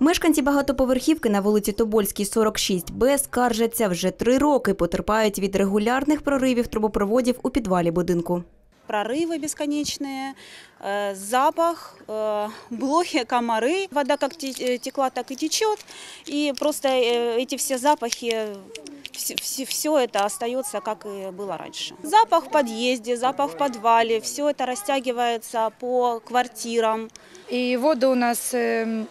Мешканці багатоповерхівки на вулиці Тобольській, 46Б скаржаться вже три роки, потерпають від регулярних проривів трубопроводів у підвалі будинку. прорывы бесконечные, э, запах, э, блохи, комары. Вода как те- э, текла, так и течет. И просто э, эти все запахи, все, это остается, как и было раньше. Запах в подъезде, запах в подвале, все это растягивается по квартирам. И воду у нас эм,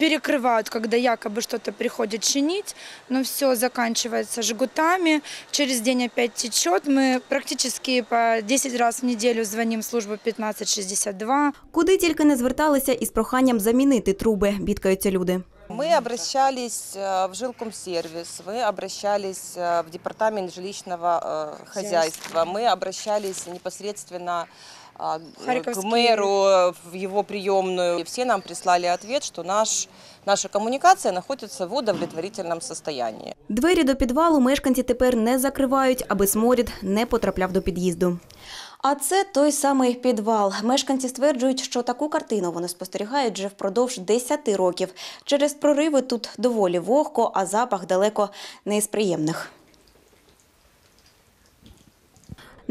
перекрывают, когда якобы что-то приходит чинить, но все заканчивается жгутами, через день опять течет. Мы практически по 10 раз в неделю звоним в службу 1562. Куди тільки не зверталися із проханням замінити труби, бідкаються люди. Мы обращались э, в жилкомсервис, мы обращались э, в департамент жилищного э, хозяйства, мы обращались непосредственно а, в к мэру э, в его приемную. И все нам прислали ответ, что наш, наша коммуникация находится в удовлетворительном состоянии. Двері до підвалу мешканці тепер не закривають, аби сморід не потрапляв до під'їзду. А це той самий підвал. Мешканці стверджують, що таку картину вони спостерігають вже впродовж 10 років. Через прориви тут доволі вогко, а запах далеко не із приємних.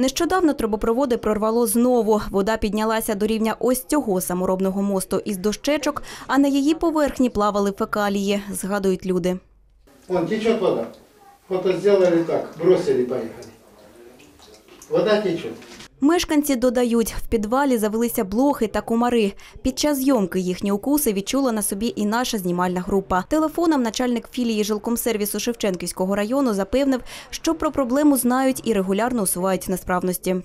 Нещодавно трубопроводи прорвало знову. Вода піднялася до рівня ось цього саморобного мосту із дощечок, а на її поверхні плавали фекалії, згадують люди. Вон тече вода. Фото зробили так, бросили, поїхали. Вода течет. Мешканці додають, в підвалі завелися блохи та комари. Під час зйомки їхні укуси відчула на собі і наша знімальна група. Телефоном начальник філії жилкомсервісу Шевченківського району запевнив, що про проблему знають і регулярно усувають несправності.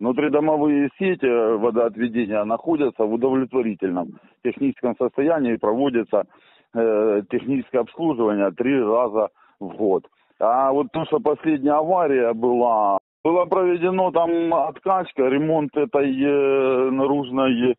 Внутридомовые сети водоотведения находятся в удовлетворительном техническом состоянии и проводится э, техническое обслуживание три раза в год. А вот то, что последняя авария была, была проведена там откачка, ремонт этой э, наружной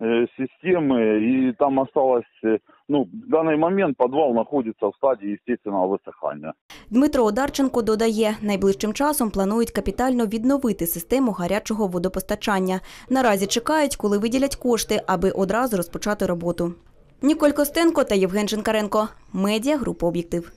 э, системы, и там осталось, э, ну, в данный момент подвал находится в стадии естественного высыхания. Дмитро Одарченко додає, найближчим часом планують капітально відновити систему гарячого водопостачання. Наразі чекають, коли виділять кошти, аби одразу розпочати роботу. Ніколь Костенко та Євген Шинкаренко. Медіа група «Об'єктив».